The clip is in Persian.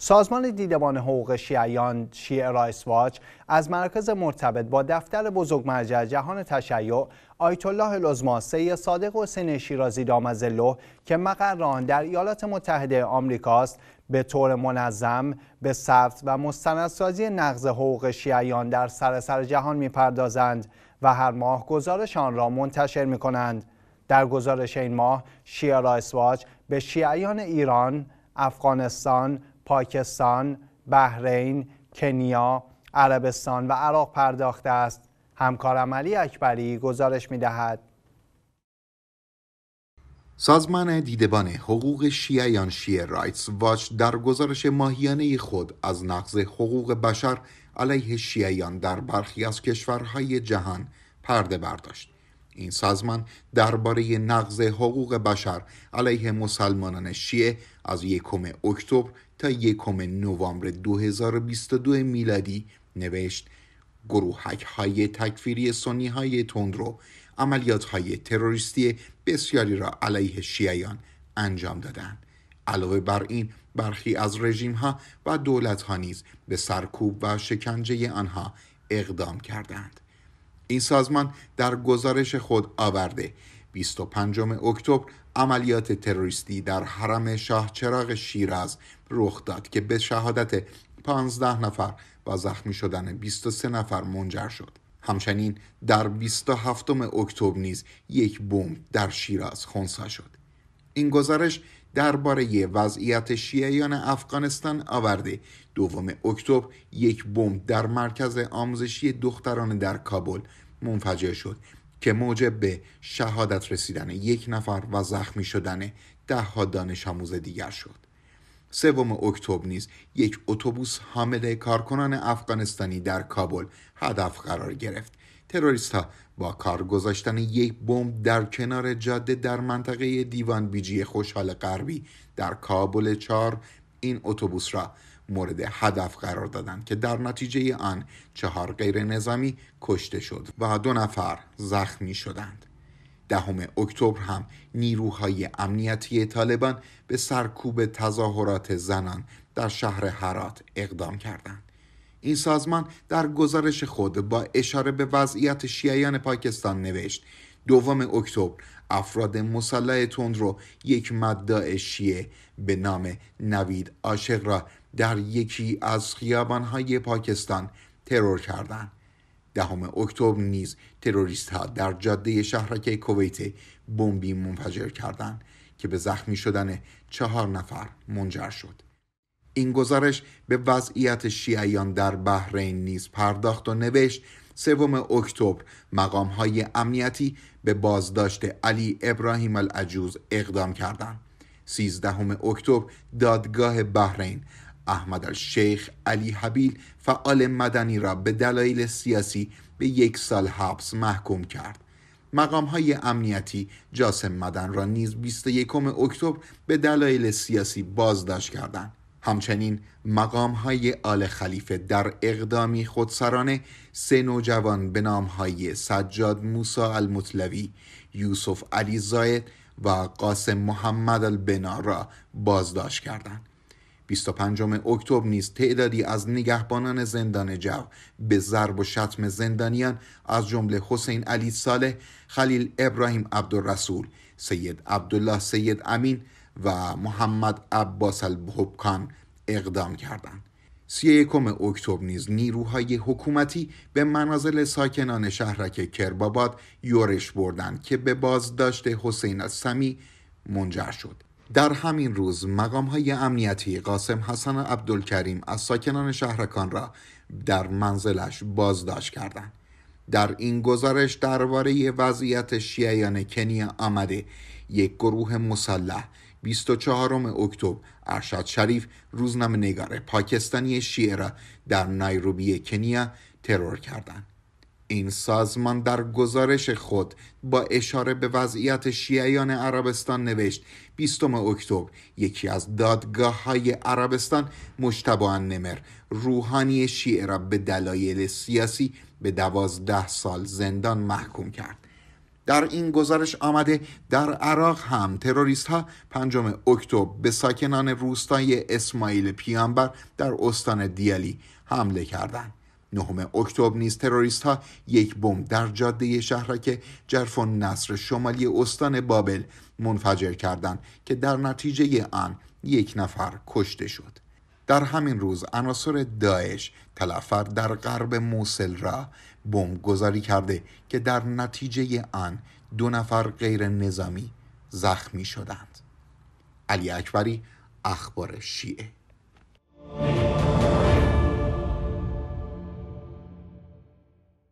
سازمان دیدبان حقوق شیعیان Shia Rights Watch از مرکز مرتبط با دفتر بزرگ مرجع جهان تشیع آیت الله العظمی سید صادق حسینی شیرازی دام ظله که مقر در ایالات متحده آمریکاست به طور منظم به ثبت و مستندسازی نقض حقوق شیعیان در سراسر جهان می‌پردازند و هر ماه گزارش آن را منتشر می کنند. در گزارش این ماه Shia Rights Watch به شیعیان ایران، افغانستان، پاکستان، بحرین، کنیا، عربستان و عراق پرداخته است. همکارم علی اکبری گزارش می دهد. سازمان دیدبان حقوق شیعیان شیعه رایتس واچ در گزارش ماهیانه خود از نقض حقوق بشر علیه شیعیان در برخی از کشورهای جهان پرده برداشت. این سازمان درباره نقض حقوق بشر علیه مسلمانان شیعه از یکم اکتبر تا یکم نوامبر 2022 میلادی نوشت. گروهک های تکفیری سنی های تندرو عملیات های تروریستی بسیاری را علیه شیعیان انجام دادند. علاوه بر این برخی از رژیم ها و دولت ها نیز به سرکوب و شکنجه آنها اقدام کردند. این سازمان در گزارش خود آورده. 25 اکتبر عملیات تروریستی در حرم شاه چراغ شیراز رخ داد که به شهادت 15 نفر و زخمی شدن 23 نفر منجر شد. همچنین در 27 اکتبر نیز یک بمب در شیراز خونسا شد. این گزارش درباره وضعیت شیعیان افغانستان آورده. دوم اکتبر یک بمب در مرکز آموزشی دختران در کابل منفجر شد که موجب به شهادت رسیدن یک نفر و زخمی شدن ده ها دانش آموز دیگر شد. سوم اکتبر نیز یک اتوبوس حامل کارکنان افغانستانی در کابل هدف قرار گرفت. تروریست ها با کار گذاشتن یک بمب در کنار جاده در منطقه دیوان بیجی خوشحال غربی در کابل چهار این اتوبوس را مورد هدف قرار دادند که در نتیجه آن چهار غیر نظامی کشته شد و دو نفر زخمی شدند. دهم اکتبر هم نیروهای امنیتی طالبان به سرکوب تظاهرات زنان در شهر هرات اقدام کردند. این سازمان در گزارش خود با اشاره به وضعیت شیعیان پاکستان نوشت دوم اکتبر افراد مسلح رو یک مداع شیعه به نام نوید عاشق را در یکی از خیابانهای پاکستان ترور کردند. دهم اکتبر نیز تروریست ها در جاده شهرک کویت بمبی منفجر کردند که به زخمی شدن چهار نفر منجر شد. این گزارش به وضعیت شیعیان در بحرین نیز پرداخت و نوشت سوم اکتبر مقام های امنیتی به بازداشت علی ابراهیم العجوز اقدام کردند. سیزدهم اکتبر دادگاه بحرین احمد الشیخ علی حبیل فعال مدنی را به دلایل سیاسی به یک سال حبس محکوم کرد. مقام های امنیتی جاسم مدن را نیز 21 اکتبر به دلایل سیاسی بازداشت کردند. همچنین مقام های آل خلیفه در اقدامی خودسرانه سه نوجوان به نام های سجاد موسا المطلوی یوسف علی زاید و قاسم محمد البنا را بازداشت کردند. 25 اکتبر نیز تعدادی از نگهبانان زندان جو به ضرب و شتم زندانیان از جمله حسین علی صالح خلیل ابراهیم عبدالرسول سید عبدالله سید امین و محمد عباس البهبکان اقدام کردند. سی یکم اکتبر نیز نیروهای حکومتی به منازل ساکنان شهرک کرباباد یورش بردند که به بازداشت حسین السمی منجر شد. در همین روز مقام های امنیتی قاسم حسن عبدالکریم از ساکنان شهرکان را در منزلش بازداشت کردند. در این گزارش درباره وضعیت شیعیان کنیا آمده یک گروه مسلح 24 اکتبر ارشد شریف روزنامه نگار پاکستانی شیعه را در نایروبی کنیا ترور کردند. این سازمان در گزارش خود با اشاره به وضعیت شیعیان عربستان نوشت 20 اکتبر یکی از دادگاه های عربستان مشتبه نمر روحانی شیعه را به دلایل سیاسی به دوازده سال زندان محکوم کرد. در این گزارش آمده در عراق هم تروریست ها پنجم اکتبر به ساکنان روستای اسماعیل پیامبر در استان دیالی حمله کردند. نهم اکتبر نیز تروریست ها یک بمب در جاده شهرک جرف و نصر شمالی استان بابل منفجر کردند که در نتیجه آن یک نفر کشته شد. در همین روز عناصر داعش تلفر در غرب موسل را بمب گذاری کرده که در نتیجه آن دو نفر غیر نظامی زخمی شدند. علی اکبری اخبار شیعه.